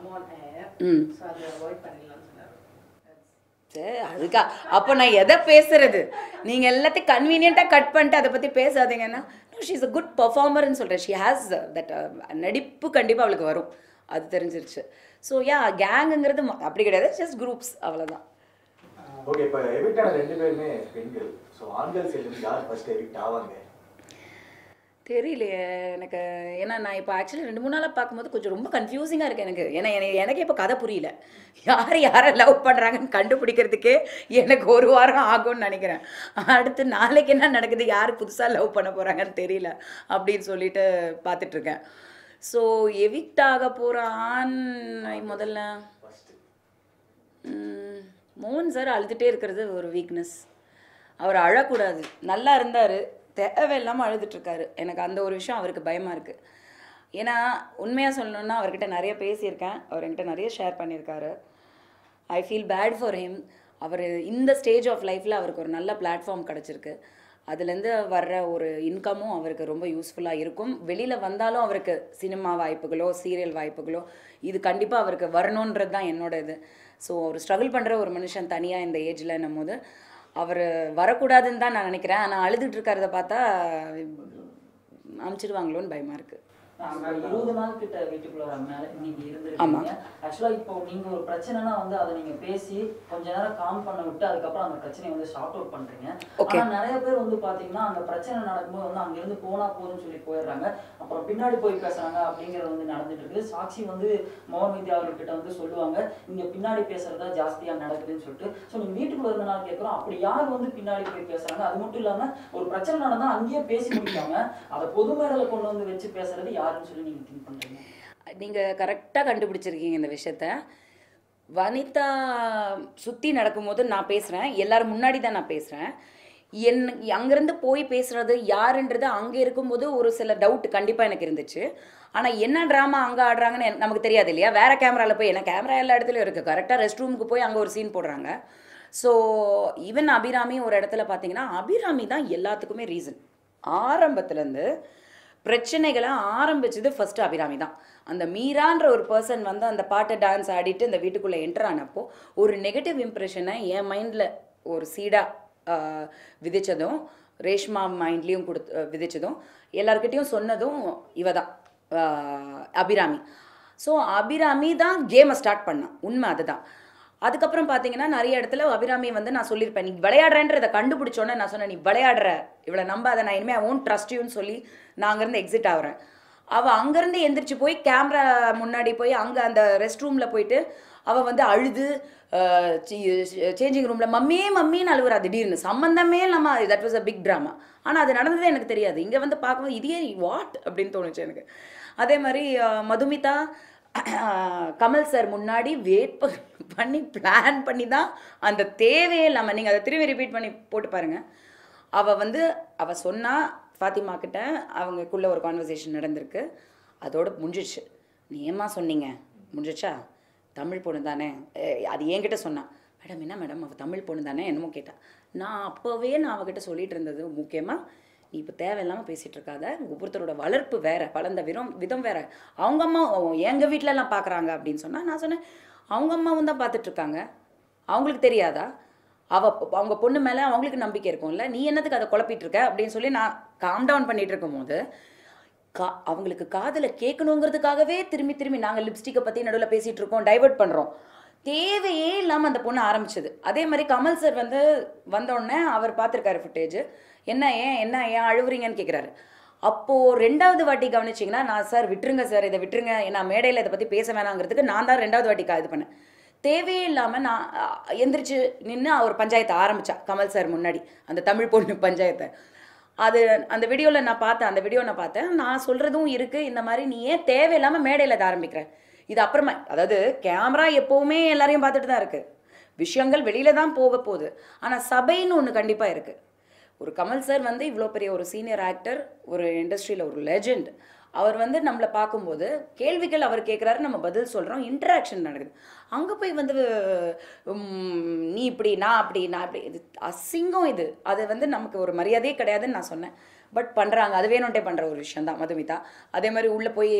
come on air. ம். So அதை avoid பண்ணிடலாம்னு சொன்னாரு. That's- சே, அதுக்கா அப்போ நான் எதை பேசுறது? நீங்க எல்லாத்தையும் கன்வீனியண்ட்டாக கட் பண்ணிட்டு அதை பத்தி பேசாதீங்கன்னா ஷீ இஸ் அ குட் பர்ஃபார்மர்னு சொல்கிறேன் ஷி ஹேஸ் தட் நடிப்பு கண்டிப்பா அவளுக்கு வரும். அது தெரிஞ்சிருச்சு. ஸோ யா கேங்குங்கிறது அப்படி கிடையாது. ஜஸ்ட் குரூப்ஸ் அவ்வளவுதான். ஓகே இப்போ எவிக்ட் ஆன ரெண்டு பேருமே பெண்கள். ஸோ ஆண்கள் சைடு யார் ஃபர்ஸ்ட் எவிக்ட் ஆவாங்க? தெரியலையே எனக்கு. ஏன்னா நான் இப்போ ஆக்சுவலி ரெண்டு மூணு நாளாக பார்க்கும்போது கொஞ்சம் ரொம்ப கன்ஃபியூசிங்காக இருக்குது எனக்கு. ஏன்னா எனக்கு இப்போ கதை புரியல. யார் யாரை லவ் பண்ணுறாங்கன்னு கண்டுபிடிக்கிறதுக்கே எனக்கு ஒரு வாரம் ஆகும்னு நினைக்கிறேன். அடுத்து நாளைக்கு என்ன நடக்குது யார் புதுசாக லவ் பண்ண போகிறாங்கன்னு தெரியல அப்படின்னு சொல்லிட்டு பார்த்துட்ருக்கேன். ஸோ எவிக்ட் ஆக போகிற ஆண் முதல்ல. மோகன் சார் அழுதுகிட்டே இருக்கிறது ஒரு வீக்னஸ் அவர் அழக்கூடாது. நல்லா இருந்தார். தேவையில்லாமல் அழுதுட்ருக்காரு எனக்கு அந்த ஒரு விஷயம் அவருக்கு பயமாக இருக்குது ஏன்னா உண்மையாக சொல்லணுன்னா அவர்கிட்ட நிறைய பேசியிருக்கேன். அவர் என்கிட்ட நிறைய ஷேர் பண்ணியிருக்காரு. I feel bad for him அவர் இந்த ஸ்டேஜ் ஆஃப் லைஃப்பில் அவருக்கு ஒரு நல்ல பிளாட்ஃபார்ம் கிடச்சிருக்கு. அதுலேருந்து வர்ற ஒரு இன்கமும் அவருக்கு ரொம்ப யூஸ்ஃபுல்லாக இருக்கும். வெளியில் வந்தாலும் அவருக்கு சினிமா வாய்ப்புகளோ சீரியல் வாய்ப்புகளோ இது கண்டிப்பாக அவருக்கு வரணுன்றது தான் என்னோட இது. ஸோ அவர் ஸ்ட்ரகிள் பண்ணுற ஒரு மனுஷன் தனியாக இந்த ஏஜில் போது அவர் வரக்கூடாதுன்னு தான் நான் நினைக்கிறேன். ஆனால் அழுதுட்டு இருக்கிறத பார்த்தா அமுச்சிடுவாங்களோன்னு பயமாக இருக்குது இருபது நாள் கிட்ட வீட்டுக்குள்ள நீங்க. இருந்திருக்கீங்க. ஆக்சுவலா இப்போ நீங்க ஒரு பிரச்சனைனா வந்து அதை நீங்க பேசி கொஞ்ச நேரம் காம் பண்ண விட்டு அதுக்கப்புறம் அந்த பிரச்சனையை வந்து ஷார்ட் அவுட் பண்றீங்க. ஆனா நிறைய பேர் வந்து பாத்தீங்கன்னா அந்த பிரச்சனை நடக்கும்போது வந்து அங்க இருந்து போனா போதும்னு சொல்லி போயிடுறாங்க. அப்புறம் பின்னாடி போய் பேசுறாங்க அப்படிங்கிறது வந்து நடந்துட்டு இருக்குது. சாட்சி வந்து மோகன் வித்யா அவர்கிட்ட வந்து சொல்லுவாங்க இங்க பின்னாடி பேசுறதா ஜாஸ்தியா நடக்குதுன்னு சொல்லிட்டு. ஸோ நீங்க வீட்டுக்குள்ள இருந்த நாள் கேட்கிறோம் அப்படி யார் வந்து பின்னாடி போய் பேசுறாங்க? அது மட்டும் இல்லாம ஒரு பிரச்சனை நடந்தா அங்கேயே பேசி முடிக்காம அதை பொது மேடல கொண்டு வந்து வச்சு பேசுறது யாருன்னு சொல்லி திங்க் நீங்கள் கரெக்டாக கண்டுபிடிச்சிருக்கீங்க இந்த விஷயத்த. வனிதா சுற்றி நடக்கும்போது நான் பேசுகிறேன் எல்லாரும் முன்னாடி தான் நான் பேசுகிறேன் என் அங்கேருந்து போய் பேசுகிறது யாருன்றது அங்கே இருக்கும்போது ஒரு சில டவுட் கண்டிப்பாக எனக்கு இருந்துச்சு. ஆனால் என்ன ட்ராமா அங்கே ஆடுறாங்கன்னு நமக்கு தெரியாது இல்லையா? வேறு கேமராவில் போய் ஏன்னா கேமரா எல்லா இடத்துலையும் இருக்குது கரெக்டாக ரெஸ்ட் ரூமுக்கு போய் அங்கே ஒரு சீன் போடுறாங்க. ஸோ ஈவன் அபிராமி ஒரு இடத்துல பார்த்தீங்கன்னா அபிராமி தான் எல்லாத்துக்குமே ரீசன் ஆரம்பத்துலேருந்து பிரச்சனைகளை ஆரம்பிச்சது ஃபஸ்ட்டு அபிராமி தான். அந்த மீரான்ற ஒரு பர்சன் வந்து அந்த பாட்டை டான்ஸ் ஆடிட்டு இந்த வீட்டுக்குள்ளே என்டர் ஆனப்போ ஒரு நெகட்டிவ் இம்ப்ரெஷனை என் மைண்டில் ஒரு சீடாக விதைச்சதும் ரேஷ்மா மைண்ட்லேயும் கொடுத்து விதைச்சதும் எல்லாருக்கிட்டேயும் சொன்னதும் இவ தான் அபிராமி. ஸோ அபிராமி தான் கேமை ஸ்டார்ட் பண்ணான். உண்மை அதுதான். அதுக்கப்புறம் பார்த்தீங்கன்னா நிறைய இடத்துல அபிராமி வந்து நான் சொல்லியிருப்பேன். நீ விளையாடுறேன்றதை கண்டுபிடிச்சோன்னே நான் சொன்னேன் நீ விளையாடுற. இவளை நம்பாத நான் இனிமேல் ஓன் ட்ரஸ்ட் யூன்னு சொல்லி நான் அங்கேருந்து எக்ஸிட் ஆகுறேன். அவள் அங்கேருந்து எந்திரிச்சு போய் கேமரா முன்னாடி போய் அங்கே அந்த ரெஸ்ட் ரூமில் போயிட்டு அவள் வந்து அழுது சேஞ்சிங் ரூமில் மம்மியே மம்மின்னு அழுவுறா திடீர்னு. சம்மந்தமே இல்லாமல் that was a big drama ஆனால் அது நடந்ததே எனக்கு தெரியாது. இங்கே வந்து பார்க்கும்போது இதே வாட் அப்படின்னு தோணுச்சு எனக்கு. அதே மாதிரி மதுமிதா கமல் சார் முன்னாடி வெயிட் பண்ணி பிளான் பண்ணி தான் அந்த தேவையே இல்லாமல் நீங்கள் அதை திரும்பி ரிப்பீட் பண்ணி போட்டு பாருங்கள் அவள் வந்து அவள் சொன்னால் ஃபாத்திமா கிட்ட அவங்களுக்குள்ளே ஒரு கான்வர்சேஷன் நடந்திருக்கு. அதோடு முடிஞ்சிடுச்சு நீ ஏமா சொன்னீங்க? முடிஞ்சிச்சா தமிழ் பொண்ணு தானே? அது என்கிட்ட சொன்னான் மேடம் என்ன மேடம்? அவள் தமிழ் பொண்ணு தானே? என்னமோ கேட்டா. நான் அப்போவே நான் அவகிட்ட சொல்லிட்டு இருந்தது முக்கியமாக நீ இப்போ தேவையில்லாமல் பேசிகிட்டு இருக்காத. ஒவ்வொருத்தரோட வளர்ப்பு வேறு வளர்ந்த விதம் விதம் வேறு. அவங்க அம்மா எங்கள் வீட்டிலலாம் பார்க்குறாங்க அப்படின்னு சொன்னால் நான் சொன்னேன் அவங்க அம்மாவும் தான் பார்த்துட்ருக்காங்க அவங்களுக்கு தெரியாதா? அவ அவங்க பொண்ணு மேலே அவங்களுக்கு நம்பிக்கை இருக்கும்ல. நீ என்னத்துக்கு அதை குழப்பிட்டு இருக்க? அப்படின்னு சொல்லி நான் காம் டவுன் பண்ணிட்டு இருக்கும்போது கா அவங்களுக்கு காதில் கேட்கணுங்கிறதுக்காகவே திரும்பி திரும்பி நாங்கள் லிப்ஸ்டிக்கை பற்றி நடுவில் பேசிகிட்டு இருக்கோம் டைவெர்ட் பண்ணுறோம் தேவையே இல்லாமல் அந்த பொண்ணு ஆரம்பிச்சது. அதே மாதிரி கமல் சார் வந்து வந்தோடனே அவர் பார்த்துருக்காரு ஃபுட்டேஜ் என்ன ஏன்? என்ன ஏன்? அழுவுறீங்கன்னு கேட்குறாரு அப்போது ரெண்டாவது வாட்டி கவனிச்சிங்கன்னா நான் சார் விட்டுருங்க சார் இதை விட்டுருங்க. நான் மேடையில் இதை பற்றி பேச வேணாங்கிறதுக்கு நான் தான் ரெண்டாவது வாட்டி இது பண்ணேன். தேவையே இல்லாமல் நான் எந்திரிச்சு நின்று அவர் பஞ்சாயத்தை ஆரம்பிச்சா கமல் சார் முன்னாடி அந்த தமிழ் பொண்ணு பஞ்சாயத்தை. அது அந்த வீடியோவில் நான் பார்த்தேன் அந்த வீடியோ நான் பார்த்தேன். நான் சொல்கிறதும் இருக்குது இந்த மாதிரி நீ ஏன் தேவையில்லாமல் மேடையில் இதை ஆரம்பிக்கிறேன் இது அப்புறமா அதாவது கேமரா எப்போவுமே எல்லாரையும் பார்த்துட்டு தான் இருக்குது விஷயங்கள் வெளியில தான் போக போகுது. ஆனால் சபைன்னு ஒன்று கண்டிப்பாக இருக்குது ஒரு கமல் சார் வந்து இவ்வளோ பெரிய ஒரு சீனியர் ஆக்டர் ஒரு இண்டஸ்ட்ரியில் ஒரு லெஜெண்ட் அவர் வந்து நம்மளை பார்க்கும்போது கேள்விகள் அவர் கேட்குறாரு நம்ம பதில் சொல்கிறோம் இன்டராக்ஷன் நடக்குது. அங்கே போய் வந்து நீ இப்படி நான் அப்படி நான் இப்படி இது அசிங்கம் இது. அது வந்து நமக்கு ஒரு மரியாதையே கிடையாதுன்னு நான் சொன்னேன். பட் பண்ணுறாங்க அது வேணும்ட்டே பண்ணுற ஒரு விஷயம் தான் மதுமிதா. அதே மாதிரி உள்ளே போய்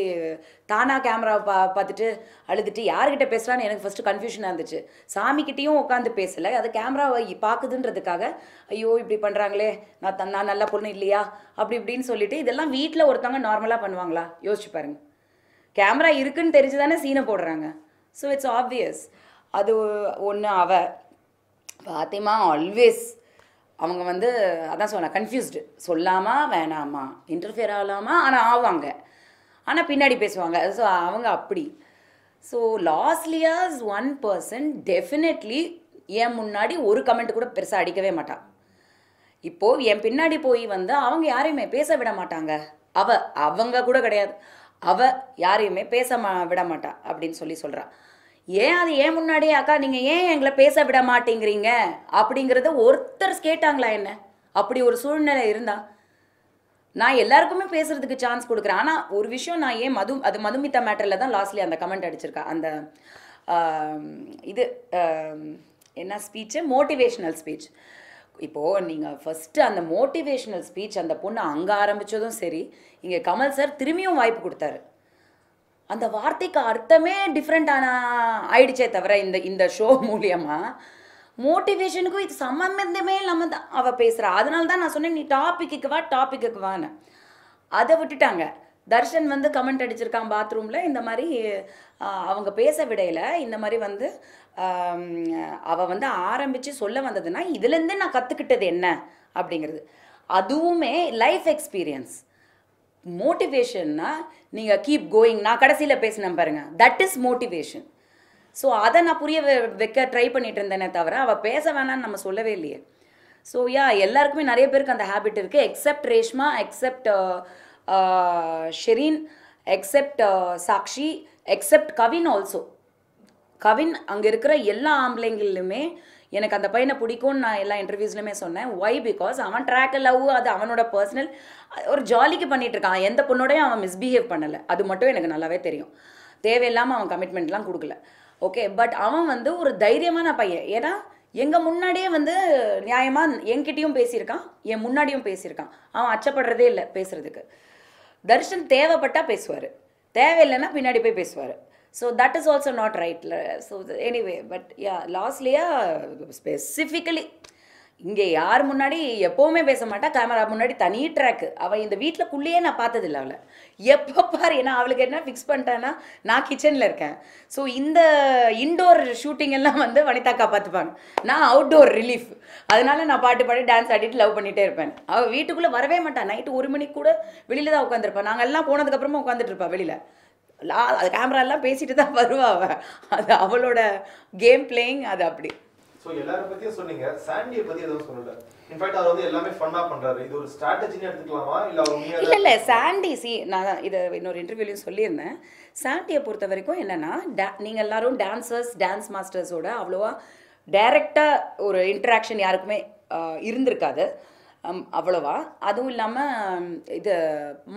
தானா கேமரா பா பார்த்துட்டு அழுதுட்டு யார்கிட்ட பேசுகிறான்னு எனக்கு ஃபஸ்ட்டு கன்ஃபியூஷனாக இருந்துச்சு. சாமிக்கிட்டேயும் உட்காந்து பேசலை. அது கேமராவை பார்க்குதுன்றதுக்காக ஐயோ இப்படி பண்ணுறாங்களே நான் தன் நான் நல்ல பொண்ணு இல்லையா? அப்படி இப்படின்னு சொல்லிட்டு இதெல்லாம் வீட்டில் ஒருத்தவங்க நார்மலாக பண்ணுவாங்களா? யோசிச்சு பாருங்க. கேமரா இருக்குன்னு தெரிஞ்சு தானே சீனை போடுறாங்க. ஸோ இட்ஸ் ஆப்வியஸ் அது ஒன்று அவ. பாத்திமா ஆல்வேஸ் அவங்க வந்து அதான் சொன்னேன் கன்ஃபியூஸ்டு சொல்லாமா வேணாமா? இன்டர்ஃபியர் ஆகலாமா? ஆனால் ஆவாங்க. ஆனால் பின்னாடி பேசுவாங்க. ஸோ அவங்க அப்படி. So Losliya's one person definitely என் முன்னாடி ஒரு கமெண்ட் கூட பெருசாக அடிக்கவே மாட்டான் இப்போ என் பின்னாடி போய் வந்து அவங்க யாரையுமே பேச விட மாட்டாங்க. அவ அவங்க கூட கிடையாது. அவ யாரையுமே பேச மா விட மாட்டா அப்படின்னு சொல்லி சொல்கிறான் ஏன் அது ஏன் முன்னாடியே அக்கா நீங்கள் ஏன் எங்களை பேச விட மாட்டேங்கிறீங்க? அப்படிங்கிறத ஒருத்தர் கேட்டாங்களா என்ன? அப்படி ஒரு சூழ்நிலை இருந்தா. நான் எல்லாருக்குமே பேசுறதுக்கு சான்ஸ் கொடுக்குறேன். ஆனால் ஒரு விஷயம் நான் ஏன் மது அது மதுமித்த மேட்டரில் தான் லாஸ்ட்லி அந்த கமெண்ட் அடிச்சிருக்கேன் அந்த இது என்ன ஸ்பீச்சு மோட்டிவேஷ்னல் ஸ்பீச் இப்போது நீங்கள் ஃபஸ்ட்டு அந்த மோட்டிவேஷ்னல் ஸ்பீச் அந்த பொண்ணு அங்கே ஆரம்பித்ததும் சரி இங்கே கமல் சார் திரும்பியும் வாய்ப்பு கொடுத்தாரு. அந்த வார்த்தைக்கு அர்த்தமே டிஃப்ரெண்டான ஆயிடுச்சே தவிர இந்த இந்த ஷோ மூலியமா. மோட்டிவேஷனுக்கும் இது சம்மந்தமே இல்லாமல் தான் அவள் பேசுகிறா அதனால தான் நான் சொன்னேன் நீ டாபிக்கு வா டாப்பிக்கு வான்னு. அதை விட்டுட்டாங்க. தர்ஷன் வந்து கமெண்ட் அடிச்சிருக்கான் பாத்ரூமில் இந்த மாதிரி அவங்க பேச விடையில இந்த மாதிரி வந்து அவள் வந்து ஆரம்பித்து சொல்ல வந்ததுன்னா இதுலேருந்து நான் கற்றுக்கிட்டது என்ன அப்படிங்கிறது. அதுவுமே லைஃப் எக்ஸ்பீரியன்ஸ் மோட்டிவேஷன்னா நீங்கள் கீப் கோயிங் நான் கடைசியில் பேசினேன் பாருங்கள் தட் இஸ் மோட்டிவேஷன் ஸோ அதை நான் புரிய வைக்க ட்ரை பண்ணிட்டு இருந்தேனே தவிர அவள் பேச வேணாம்னு நம்ம சொல்லவே இல்லையே. ஸோ யா எல்லாருக்குமே நிறைய பேருக்கு அந்த ஹேபிட் இருக்குது except Reshma except Sherin except Sakshi except Kavin also Kavin அங்கே இருக்கிற எல்லா ஆம்பளைங்களிலுமே எனக்கு அந்த பையனை பிடிக்கும்னு நான் எல்லா இன்டர்வியூஸ்லையுமே சொன்னேன். ஒய் பிகாஸ் அவன் ட்ராக் லவ் அது அவனோட பர்சனல் ஒரு ஜாலிக்கு பண்ணிட்டு இருக்கான். எந்த பொண்ணோடையும் அவன் மிஸ்பிஹேவ் பண்ணலை. அது மட்டும் எனக்கு நல்லாவே தெரியும். தேவையில்லாமல் அவன் கமிட்மெண்ட்லாம் கொடுக்கல. ஓகே பட் அவன் வந்து ஒரு தைரியமான பையன். ஏன்னா எங்கள் முன்னாடியே வந்து நியாயமாக என்கிட்டயும் பேசியிருக்கான். என் முன்னாடியும் பேசியிருக்கான். அவன் அச்சப்படுறதே இல்லை பேசுகிறதுக்கு தர்ஷன் தேவைப்பட்டா பேசுவார். தேவையில்லைன்னா பின்னாடி போய் பேசுவார். So that is also not ரைட்ல so anyway but yeah Losliya specifically இங்கே யார் முன்னாடி எப்போவுமே பேச மாட்டா கேமரா முன்னாடி தனி ட்ராக்கு அவள் இந்த வீட்டிலக்குள்ளேயே நான் பார்த்ததில்ல அவளை. எப்போ பாரு ஏன்னா அவளுக்கு என்ன ஃபிக்ஸ் பண்ணிட்டான்னா நான் கிச்சனில் இருக்கேன். ஸோ இந்த இன்டோர் ஷூட்டிங் எல்லாம் வந்து வனிதாக்கா பார்த்துப்பாங்க நான் அவுட்டோர் ரிலீஃப் அதனால நான் பாட்டு பாடி டான்ஸ் ஆடிட்டு லவ் பண்ணிகிட்டே இருப்பேன். அவள் வீட்டுக்குள்ளே வரவே மாட்டான் நைட்டு ஒரு மணிக்கு கூட வெளியில தான் உட்காந்துருப்பான் நாங்கள் எல்லாம் போனதுக்கப்புறமா உட்காந்துட்டு இருப்பா வெளியில். லா அது கேமரா எல்லாம் பேசிட்டு தான் வருவா அவள் அது அவளோட கேம் பிளேயிங் அது அப்படி. ஸோ எல்லாரும் பத்தியும் சொன்னீங்க. சாண்டியை பத்தி எதுவும் சொல்லல. இன்ஃபேக்ட் அவர் வந்து எல்லாமே ஃபன்னா பண்றாரு. இது ஒரு ஸ்ட்ராட்டஜின்னு எடுத்துக்கலாமா? இல்ல அவர் இல்லை இல்லை. சாண்டி சி நான் இதை இன்னொரு இன்டர்வியூலையும் சொல்லியிருந்தேன். சாண்டியை பொறுத்த வரைக்கும் என்னென்னா டா நீங்கள் எல்லாரும் டான்சர்ஸ் டான்ஸ் மாஸ்டர்ஸோட அவ்வளோவா டைரெக்டாக ஒரு இன்ட்ராக்ஷன் யாருக்குமே இருந்திருக்காது. அவ்வளவா. அதுவும் இல்லாமல் இது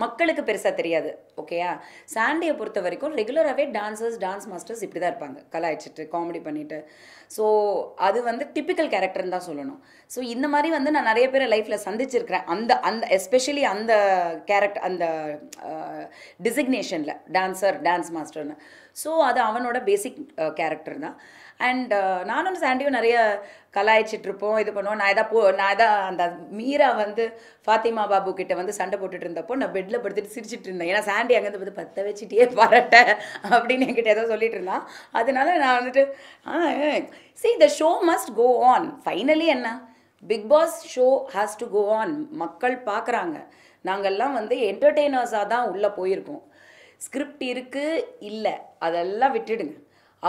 மக்களுக்கு பெருசாக தெரியாது ஓகேயா சாண்டியை பொறுத்த வரைக்கும் ரெகுலராகவே டான்சர்ஸ் டான்ஸ் மாஸ்டர்ஸ் இப்படி தான் இருப்பாங்க. கலாய்ச்சிட்டு காமெடி பண்ணிட்டு. ஸோ அது வந்து டிப்பிக்கல் கேரக்டர்னு தான் சொல்லணும். ஸோ இந்த மாதிரி வந்து நான் நிறைய பேரை லைஃப்பில் சந்திச்சிருக்கிறேன். அந்த அந்த எஸ்பெஷலி அந்த கேரக்டர் அந்த டிசிக்னேஷனில் டான்சர் டான்ஸ் மாஸ்டர்னு ஸோ அது அவனோட பேசிக் கேரக்டர் தான். அண்ட் uh, நானும் சாண்டியும் நிறைய கலாய்ச்சிட்டு இருப்போம் இது பண்ணுவோம். நான் எதா போ நான் எதா அந்த மீரா வந்து ஃபாத்திமா பாபு கிட்ட வந்து சண்டை போட்டுட்டு இருந்தப்போ நான் பெட்டில் படுத்துட்டு சிரிச்சிட்டு இருந்தேன். ஏன்னா சாண்டி அங்கேருந்து வந்து பற்ற வச்சுட்டே பரட்ட அப்படின்னு என்கிட்ட ஏதோ சொல்லிட்டு இருந்தான் அதனால நான் வந்துட்டு see the show must go on finally என்ன? Bigg Boss show has to go on மக்கள் பார்க்குறாங்க. நாங்கள்லாம் வந்து என்டர்டெய்னர்ஸாக தான் உள்ளே போயிருக்கோம். ஸ்கிரிப்ட் இருக்குது இல்லை. அதெல்லாம் விட்டுடுங்க.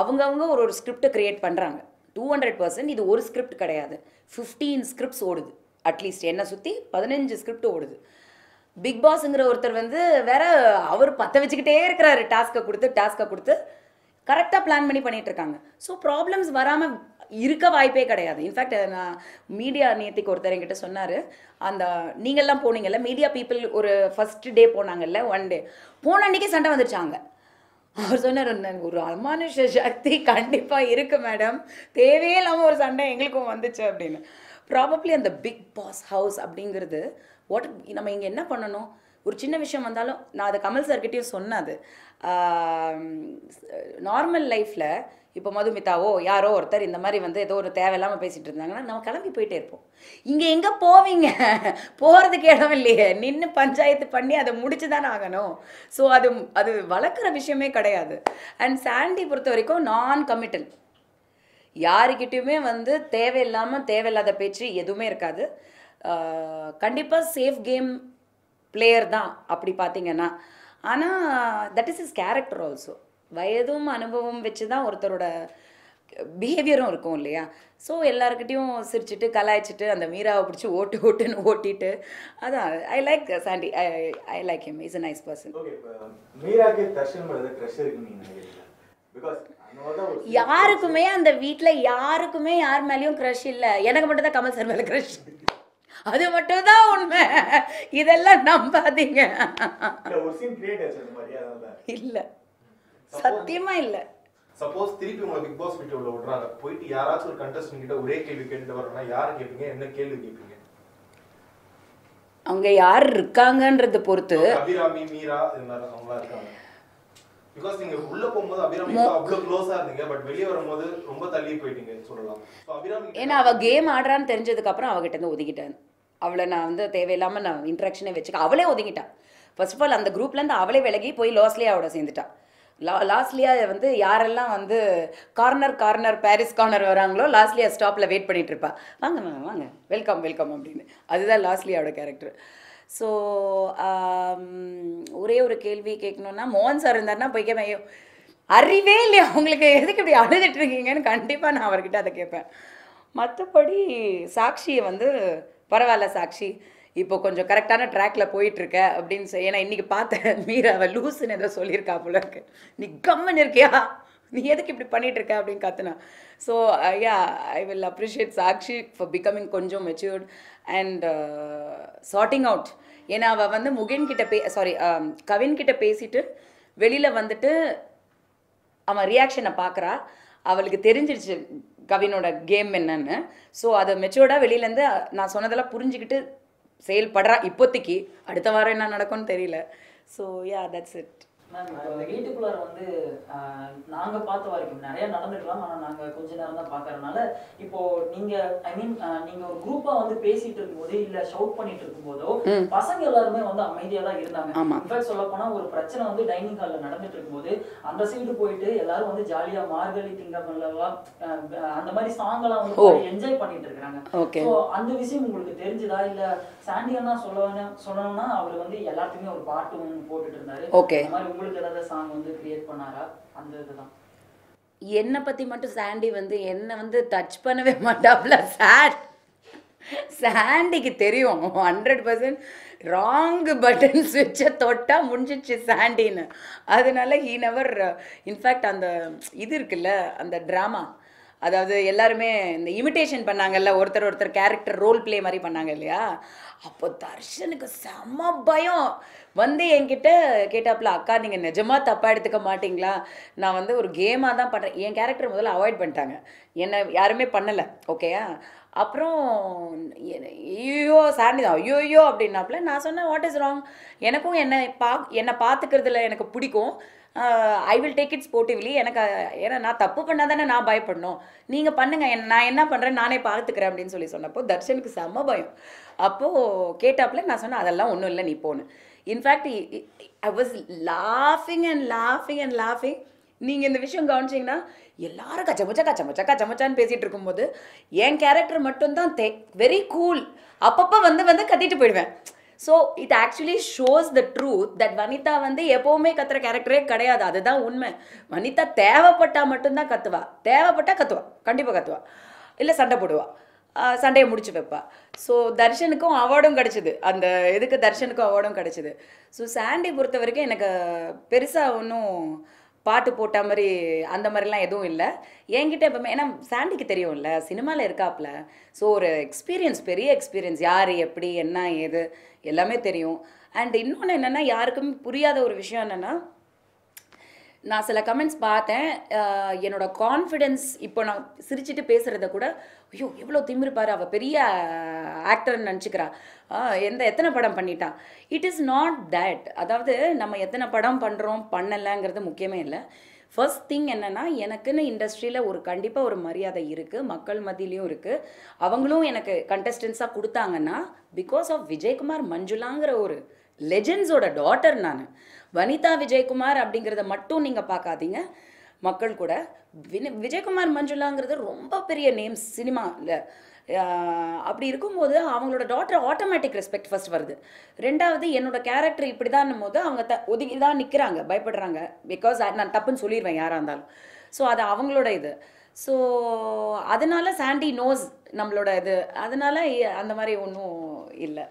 அவங்கவுங்க ஒரு ஒரு ஸ்கிரிப்டை க்ரியேட் பண்ணுறாங்க டூ ஹண்ட்ரட் பர்சன்ட் இது ஒரு ஸ்கிரிப்ட் கிடையாது. ஃபிஃப்டீன் ஸ்கிரிப்ட்ஸ் ஓடுது. அட்லீஸ்ட் என்னை சுற்றி பதினஞ்சு ஸ்கிரிப்ட் ஓடுது. பிக் பாஸுங்கிற ஒருத்தர் வந்து வேற அவர் பற்ற வச்சுக்கிட்டே இருக்கிறாரு. டாஸ்க்கை கொடுத்து டாஸ்க்கை கொடுத்து கரெக்டாக பிளான் பண்ணி பண்ணிகிட்ருக்காங்க இருக்காங்க. ஸோ ப்ராப்ளம்ஸ் வராமல் இருக்க வாய்ப்பே கிடையாது. இன்ஃபேக்ட் நான் மீடியா நேத்திக்கு ஒருத்தர் என்கிட்ட சொன்னார். அந்த நீங்கள்லாம் போனீங்கல்ல மீடியா பீப்புள் ஒரு ஃபஸ்ட் டே போனாங்கல்ல ஒன் டே போன அன்னைக்கு சண்டை வந்துருச்சாங்க அவர் சொன்னார் ஒரு அமானுஷ சக்தி கண்டிப்பாக இருக்குது மேடம். தேவையே இல்லாமல் ஒரு சண்டை எங்களுக்கும் வந்துச்சு அப்படின்னு. ப்ராபப்ளி அந்த பிக் பாஸ் ஹவுஸ் அப்படிங்கிறது வாட் நம்ம இங்கே என்ன பண்ணணும்? ஒரு சின்ன விஷயம் வந்தாலும் நான் அதை கமல் சார்கிட்டையும் சொன்னது நார்மல் லைஃப்பில் இப்போ மதுமிதாவோ யாரோ ஒருத்தர் இந்த மாதிரி வந்து ஏதோ ஒரு தேவையில்லாமல் பேசிகிட்டு இருந்தாங்கன்னா நம்ம கிளம்பி போயிட்டே இருப்போம். இங்கே எங்கே போவீங்க? போகிறதுக்கு இடம் இல்லையே. நின்று பஞ்சாயத்து பண்ணி அதை முடிச்சு தானே ஆகணும். ஸோ அது அது வளர்க்குற விஷயமே கிடையாது. அண்ட் சாண்டி பொறுத்த வரைக்கும் நான் கமிட்டல் யாருக்கிட்டையுமே வந்து தேவையில்லாமல் தேவையில்லாத பேச்சு எதுவுமே இருக்காது. கண்டிப்பாக சேஃப் கேம் பிளேயர் தான் அப்படி பார்த்தீங்கன்னா. ஆனால் that is is character also வயதும் அனுபவம் வச்சு தான் ஒருத்தரோட பிஹேவியரும் இருக்கும் இல்லையா? ஸோ எல்லாருக்கிட்டையும் சிரிச்சிட்டு கலாய்ச்சிட்டு அந்த மீராவை பிடிச்சி ஓட்டு ஓட்டுன்னு ஓட்டிட்டு அதான். I like Sandy I I like him is a nice person யாருக்குமே அந்த வீட்ல யாருக்குமே யார் மேலயும் க்ரஷ் இல்ல. எனக்கு மட்டும் தான் கமல் சார் மேல க்ரஷ் அது மட்டும் தான் உண்மை. இதெல்லாம் நம்பாதீங்க. இல்ல. சத்தியமா இல்ல. சப்போஸ் திருப்பி உங்களை பிக் பாஸ் வீட்டு உள்ள விடுறாங்க. போயிட்டு யாராச்சும் ஒரு கண்டஸ்டன் கிட்ட ஒரே கேள்வி கேட்டுட்டு வரணும்னா யாரை கேட்பீங்க என்ன கேள்வி கேட்பீங்க அங்க யார் இருக்காங்கன்றத பொறுத்து அபிராமி மீரா இது மாதிரி அவங்களா இருக்காங்க. பிகாஸ் நீங்க உள்ள போகும்போது அபிராமி அவ்வளவு க்ளோஸா இருந்தீங்க. பட் வெளியே வரும்போது ரொம்ப தள்ளி போயிட்டீங்க சொல்லலாம். அபிராமி ஏன்னா அவ கேம் ஆடுறான்னு தெரிஞ்சதுக்கு அப்புறம் அவகிட்ட இருந்து ஒதுக்கிட்டேன். அவளை நான் வந்து தேவையில்லாம நான் இன்ட்ராக்ஷனே வச்சுக்க அவளே ஒதுங்கிட்டா. ஃபர்ஸ்ட் ஆஃப் ஆல் அந்த குரூப்ல இருந்து அவளே விலகி போய் லாஸ்லியாவோட சேர்ந்துட்டா. லா லாஸ்ட்லியா வந்து யாரெல்லாம் வந்து கார்னர் கார்னர் பாரிஸ் கார்னர் வராங்களோ லாஸ்ட்லியா ஸ்டாப்பில் வெயிட் பண்ணிட்டு இருப்பா வாங்க மேம் வாங்க. வெல்கம் வெல்கம் அப்படின்னு. அதுதான் லாஸ்ட்லியாவோட கேரக்டர் ஸோ um, ஒரே ஒரு கேள்வி கேட்கணுன்னா மோகன் சார் இருந்தாருன்னா போய் கேட்பேன் அறிவே இல்லையா? உங்களுக்கு எதுக்கு இப்படி அழுதுட்டு இருக்கீங்கன்னு கண்டிப்பாக நான் அவர்கிட்ட அதை கேட்பேன் மற்றபடி சாட்சியை வந்து பரவாயில்ல சாக்ஷி. இப்போ கொஞ்சம் கரெக்டான ட்ராக்ல போயிட்டு இருக்க அப்படின்னு சொல்லி ஏன்னா இன்னைக்கு பார்த்தேன் மீரா அவள் லூசுன்னு ஏதோ சொல்லியிருக்கா போல இருக்கு. நீ கம்மன் இருக்கியா? நீ எதுக்கு இப்படி பண்ணிட்டு இருக்க அப்படின்னு கத்துனா. So yeah I will appreciate Sakshi for becoming கொஞ்சம் மெச்சூர்ட் அண்ட் சார்ட்டிங் அவுட் ஏன்னா அவள் வந்து முகின் கிட்ட பே சாரி um, கவின் கிட்ட பேசிட்டு வெளியில் வந்துட்டு அவன் ரியாக்ஷனை பார்க்குறா அவளுக்கு தெரிஞ்சிருச்சு கவினோட கேம் என்னன்னு. ஸோ அதை மெச்சூர்டாக வெளியிலேருந்து நான் சொன்னதெல்லாம் புரிஞ்சுக்கிட்டு செயல்படுறா இப்போதைக்கு அடுத்த வாரம் என்ன நடக்கும்னு தெரியல. So yeah that's it ma'am இப்போ இந்த வீட்டுக்குள்ளார வந்து நாங்க பார்த்த வரைக்கும் நிறைய நடந்துக்கலாம் ஆனா நாங்க கொஞ்ச நேரம் தான் பாக்குறதுனால இப்போ நீங்க ஐ மீன் நீங்க ஒரு குரூப்பா வந்து பேசிட்டு இருக்கும்போது இல்ல ஷவுட் பண்ணிட்டு இருக்கும்போதோ பசங்க எல்லாருமே வந்து அமைதியா தான் இருந்தாங்க. இன்ஃபேக்ட் சொல்ல போனா ஒரு பிரச்சனை வந்து டைனிங் ஹால்ல நடந்துட்டு இருக்கும்போது அந்த சைடு போயிட்டு எல்லாரும் வந்து ஜாலியா மார்கழி திங்கமெல்லாம் அந்த மாதிரி சாங் எல்லாம். வந்து என்ஜாய் பண்ணிட்டு இருக்காங்க. ஸோ அந்த விஷயம் உங்களுக்கு தெரிஞ்சுதா? இல்ல சாண்டி அண்ணா சொல்ல சொல்லணும்னா அவர் வந்து எல்லாத்துக்குமே ஒரு பாட்டு ஒன்று போட்டுட்டு இருந்தாரு. மாதிரி உங்களுக்கு ஏதாவது சாங் வந்து கிரியேட் பண்ணாரா? அந்த இதுதான். என்னை பற்றி மட்டும் சாண்டி வந்து என்னை வந்து டச் பண்ணவே மாட்டாப்ல. சாட் சாண்டிக்கு தெரியும். ஹண்ட்ரட் பர்சன்ட் ராங் பட்டன் சுவிட்சை தொட்டா முடிஞ்சிச்சு சாண்டின்னு அதனால ஹீ நெவர் இன்ஃபேக்ட் அந்த இது இருக்குல்ல அந்த ட்ராமா அதாவது எல்லாருமே இந்த இமிட்டேஷன் பண்ணாங்கல்ல ஒருத்தர் ஒருத்தர் கேரக்டர் ரோல் ப்ளே மாதிரி பண்ணாங்க இல்லையா? அப்போ தர்ஷனுக்கு செம்ம பயம். வந்து என்கிட்ட கேட்டாப்புல அக்கா நீங்கள் நிஜமாக தப்பாக எடுத்துக்க மாட்டிங்களா? நான் வந்து ஒரு கேமாக தான் பண்ணுறேன் என் கேரக்டர் முதல்ல அவாய்ட் பண்ணிட்டாங்க. என்னை யாருமே பண்ணலை ஓகேயா அப்புறம் ஐயோ சாண்டி தான். ஐயோ ஐயோ அப்படின்னாப்புல நான் சொன்னேன் வாட் இஸ் ராங் எனக்கும் என்னை பா என்னை பார்த்துக்கிறதுல எனக்கு பிடிக்கும். I will take it sportively எனக்கு ஏன்னா நான் தப்பு பண்ணால் தானே நான் பயப்படணும். நீங்கள் பண்ணுங்கள் என் நான் என்ன பண்ணுறேன் நானே பார்த்துக்கிறேன் அப்படின்னு சொல்லி சொன்னப்போ தர்ஷனுக்கு செம்ம பயம். அப்போது கேட்டாப்புல நான் சொன்னேன் அதெல்லாம் ஒன்றும் இல்லை நீ போன்னு. In fact I was லாஃபிங் and லாஃபிங் and லாஃபிங் நீங்கள் இந்த விஷயம் கவனிச்சிங்கன்னா எல்லாரும் கச்சமுச்சா கச்சமுச்சா கச்சமுச்சான்னு பேசிகிட்டு இருக்கும்போது என் கேரக்டர் மட்டும்தான் தே வெரி கூல் அப்பப்போ வந்து வந்து கத்திட்டு போயிடுவேன். So it actually shows the truth that Vanitha வந்து எப்போவுமே கத்துற கேரக்டரே கிடையாது. அதுதான் உண்மை. வனிதா தேவைப்பட்டா மட்டும்தான் கத்துவா. தேவைப்பட்டா கத்துவா. கண்டிப்பாக கத்துவா. இல்லை சண்டை போடுவா. சண்டையை முடிச்சு வைப்பா. ஸோ தர்ஷனுக்கும் அவார்டும் கிடச்சிது. அந்த இதுக்கு தர்ஷனுக்கும் அவார்டும் கிடச்சிது. ஸோ சாண்டி பொறுத்த வரைக்கும் எனக்கு பெருசாக ஒன்றும் பாட்டு போட்ட மாதிரி அந்த மாதிரிலாம் எதுவும் இல்லை. என்கிட்ட எப்பவுமே ஏன்னா சாண்டிக்கு தெரியும்ல சினிமாவில் இருக்காப்புல ஸோ ஒரு எக்ஸ்பீரியன்ஸ் பெரிய எக்ஸ்பீரியன்ஸ் யார் எப்படி என்ன ஏது எல்லாமே தெரியும். அண்ட் இன்னொன்று என்னென்னா யாருக்குமே புரியாத ஒரு விஷயம் என்னென்னா நான் சில கமெண்ட்ஸ் பார்த்தேன். என்னோட கான்ஃபிடென்ஸ் இப்போ நான் சிரிச்சிட்டு பேசுகிறத கூட ஐயோ எவ்வளோ திமிருப்பார் அவள் பெரிய ஆக்டர்னு நினச்சிக்கிறா. எந்த எத்தனை படம் பண்ணிட்டான் இட் இஸ் நாட் தேட் அதாவது நம்ம எத்தனை படம் பண்ணுறோம் பண்ணலைங்கிறது முக்கியமே இல்லை. ஃபர்ஸ்ட் திங் என்னென்னா எனக்குன்னு இண்டஸ்ட்ரியில் ஒரு கண்டிப்பாக ஒரு மரியாதை இருக்குது மக்கள் மத்தியிலையும் இருக்குது அவங்களும் எனக்கு கண்டஸ்டன்ஸாக கொடுத்தாங்கன்னா பிகாஸ் ஆஃப் விஜயகுமார் மஞ்சுளாங்கிற ஒரு லெஜெண்ட்ஸோட டாட்டர் நான். வனிதா விஜயகுமார் அப்படிங்கிறத மட்டும் நீங்கள் பார்க்காதீங்க. மக்கள் கூட. வின விஜயகுமார் மஞ்சுளாங்கிறது ரொம்ப பெரிய நேம்ஸ் சினிமாவில் அப்படி இருக்கும்போது அவங்களோட டாட்டர் ஆட்டோமேட்டிக் ரெஸ்பெக்ட் ஃபர்ஸ்ட் வருது. ரெண்டாவது என்னோட கேரக்டர் இப்படி தான் போது அவங்க த ஒதுங்கி தான் நிற்கிறாங்க பயப்படுறாங்க. பிகாஸ் நான் தப்புன்னு சொல்லிடுவேன் யாராக இருந்தாலும். ஸோ அது அவங்களோட இது. ஸோ அதனால சாண்டி நோஸ் நம்மளோட இது. அதனால அந்த மாதிரி ஒன்றும் இல்லை.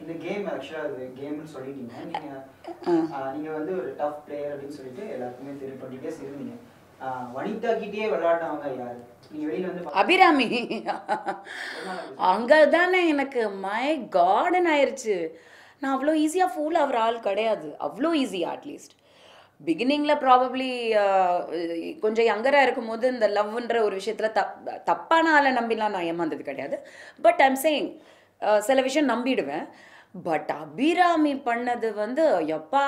இந்த கேம் ஆக்சுவலாக அது கேம்னு சொல்லிட்டீங்க. நீங்க ஆஹ் நீங்க வந்து ஒரு டஃப் பிளேயர் அப்படின்னு சொல்லிட்டு எல்லாருக்குமே டுவெண்ட்டி டேஸ் இருந்தீங்க வனிதா கிட்டே விளையாடினவங்க யாரு? அபிராமி. எதனால அப்படி அங்கே தானே எனக்கு மை கார்டன் ஆயிருச்சு. நான் அவ்வளோ ஈஸியாக ஃபூல் ஆகிற ஆள் கிடையாது. அவ்வளோ ஈஸி அட்லீஸ்ட் பிகினிங்கில் ப்ராபப்ளி கொஞ்சம் யங்கராக இருக்கும்போது இந்த லவ்ன்ற ஒரு விஷயத்தில் தப் தப்பான ஆளை நம்பிலாம் நான் ஏமாந்தது கிடையாது. பட் ஐம் சேயிங் சில விஷயம் நம்பிடுவேன். பட் அபிராமி பண்ணது வந்து எப்பா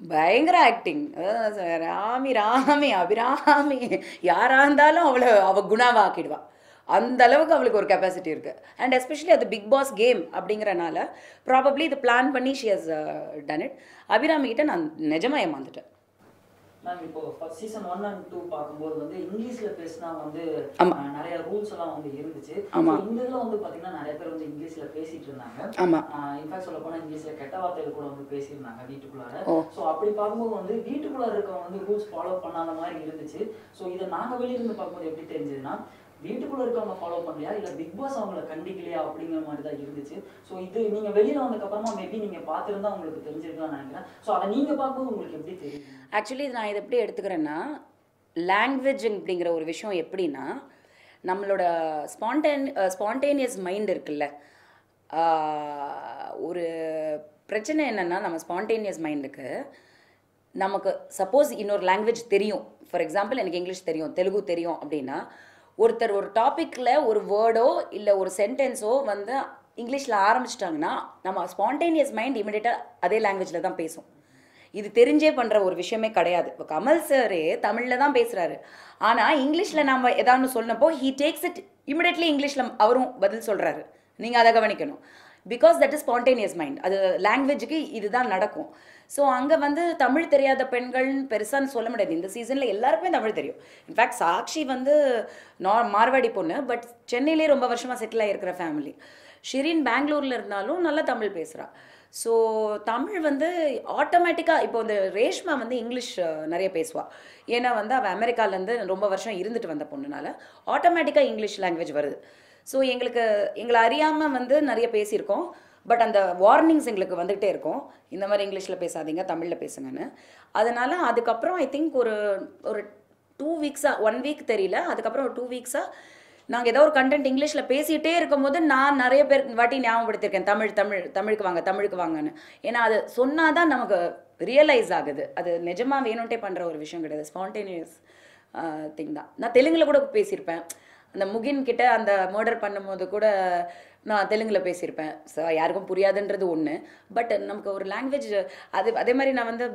பயங்கர ஆக்டிங் ராமி ராமி அபிராமி. யாராக இருந்தாலும் அவளை அவள் குணாவாக்கிடுவா. அந்த அளவுக்கு அவளுக்கு ஒரு கெப்பாசிட்டி இருக்குது அண்ட் எஸ்பெஷலி அது பிக் பாஸ் கேம் அப்படிங்கிறனால ப்ராபப்ளி இது பிளான் பண்ணி she has done it Abhirami கிட்ட நான் நிஜமா ஏமாந்துட்டேன். மேம் இப்போ first season one and two பார்க்கும்போது வந்து இங்கிலீஷ்ல பேசினா வந்து நிறைய ரூல்ஸ் எல்லாம் வந்து இருந்துச்சு ஆமா. இந்த இதுல வந்து பாத்தீங்கன்னா நிறைய பேர் வந்து இங்கிலீஷ்ல பேசிட்டு இருந்தாங்க ஆமா. இன்ஃபேக்ட் சொல்ல போனா இங்கிலீஷ்ல கெட்ட வார்த்தைகள் கூட வந்து பேசியிருந்தாங்க வீட்டுக்குள்ளார. சோ அப்படி பார்க்கும்போது வந்து வீட்டுக்குள்ளார இருக்கவங்க வந்து ரூல்ஸ் ஃபாலோ பண்ணாத மாதிரி இருந்துச்சு சோ இதை நாங்க வெளிய இருந்து பார்க்கும்போது எப்படி தெரிஞ்சதுன்னா வீட்டுக்குள்ள இருக்கவங்க ஃபாலோ பண்ணலையா? இல்ல பிக் பாஸ் அவங்கள கண்டிக்கலையா? அப்படிங்கிற மாதிரி தான் இருந்துச்சு. ஸோ இது நீங்க வெளியில வந்ததுக்கு அப்புறமா மேபி நீங்க பார்த்துருந்தா உங்களுக்கு தெரிஞ்சிருக்கலாம்னு நினைக்கிறேன். ஸோ அதை நீங்க பார்க்கும்போது உங்களுக்கு எப்படி தெரியும்? ஆக்சுவலி நான் இதை எப்படி எடுத்துக்கிறேன்னா லாங்குவேஜ் அப்படிங்கிற ஒரு விஷயம் எப்படின்னா நம்மளோட ஸ்பான்டேன் ஸ்பான்டேனியஸ் மைண்ட் இருக்குல்ல. ஒரு பிரச்சனை என்னென்னா நம்ம ஸ்பான்டேனியஸ் மைண்டுக்கு நமக்கு சப்போஸ் இன்னொரு லாங்குவேஜ் தெரியும். ஃபார் எக்ஸாம்பிள் எனக்கு இங்கிலீஷ் தெரியும் தெலுங்கு தெரியும் அப்படின்னா ஒருத்தர் ஒரு டாப்பிக்கில் ஒரு வேர்டோ இல்லை ஒரு சென்டென்ஸோ வந்து இங்கிலீஷில் ஆரம்பிச்சிட்டாங்கன்னா நம்ம ஸ்பான்டேனியஸ் மைண்ட் இமிடியேட்டாக அதே லாங்குவேஜில் தான் பேசும். இது தெரிஞ்சே பண்ணுற ஒரு விஷயமே கிடையாது. இப்போ கமல் சாரே தமிழில் தான் பேசுகிறாரு ஆனால் இங்கிலீஷில் நம்ம ஏதாவது சொன்னப்போ ஹீ டேக்ஸ் இட் இமிடியட்லி இங்கிலீஷில் அவரும் பதில் சொல்கிறாரு நீங்கள் அதை கவனிக்கணும். Because that is spontaneous mind அது லாங்குவேஜுக்கு இதுதான் நடக்கும். ஸோ அங்கே வந்து தமிழ் தெரியாத பெண்கள்னு பெருசான்னு சொல்ல முடியாது. இந்த சீசனில் எல்லாருக்குமே தமிழ் தெரியும். இன்ஃபேக்ட் சாக்ஷி வந்து நா மார்வாடி பொண்ணு பட் சென்னையிலே ரொம்ப வருஷமாக செட்டில் ஆகிருக்கிற ஃபேமிலி ஷிரின் பெங்களூரில் இருந்தாலும் நல்லா தமிழ் பேசுகிறா ஸோ தமிழ் வந்து ஆட்டோமேட்டிக்காக இப்போ இந்த ரேஷ்மா வந்து இங்கிலீஷ் நிறைய பேசுவாள் ஏன்னா வந்து அவள் அமெரிக்காலேருந்து ரொம்ப வருஷம் இருந்துட்டு வந்த பொண்ணுனால ஆட்டோமேட்டிக்காக இங்கிலீஷ் லாங்குவேஜ் வருது. ஸோ எங்களுக்கு எங்களை அறியாமல் வந்து நிறைய பேசியிருக்கோம். பட் அந்த வார்னிங்ஸ் எங்களுக்கு வந்துகிட்டே இருக்கும். இந்த மாதிரி இங்கிலீஷில் பேசாதீங்க தமிழில் பேசுங்கன்னு. அதனால் அதுக்கப்புறம் ஐ திங்க் ஒரு ஒரு டூ வீக்ஸாக ஒன் வீக் தெரியல. அதுக்கப்புறம் ஒரு டூ வீக்ஸாக நாங்கள் ஏதோ ஒரு கண்டென்ட் இங்கிலீஷில் பேசிகிட்டே இருக்கும்போது நான் நிறைய பேர் வாட்டி ஞாபகப்படுத்திருக்கேன் தமிழ் தமிழ் தமிழுக்கு வாங்க தமிழுக்கு வாங்கன்னு. ஏன்னா அது சொன்னால் தான் நமக்கு ரியலைஸ் ஆகுது. அது நிஜமாக வேணும்ட்டே பண்ணுற ஒரு விஷயம் கிடையாது. ஸ்பான்டேனியஸ் திங் தான். நான் தெலுங்கில் கூட பேசியிருப்பேன். அந்த முகின் கிட்ட அந்த மர்டர் பண்ணும்போது கூட நான் தெலுங்கில் பேசியிருப்பேன். ஸோ யாருக்கும் புரியாதுன்றது ஒன்று பட் நமக்கு ஒரு லாங்குவேஜ் அது அதே மாதிரி நான் வந்து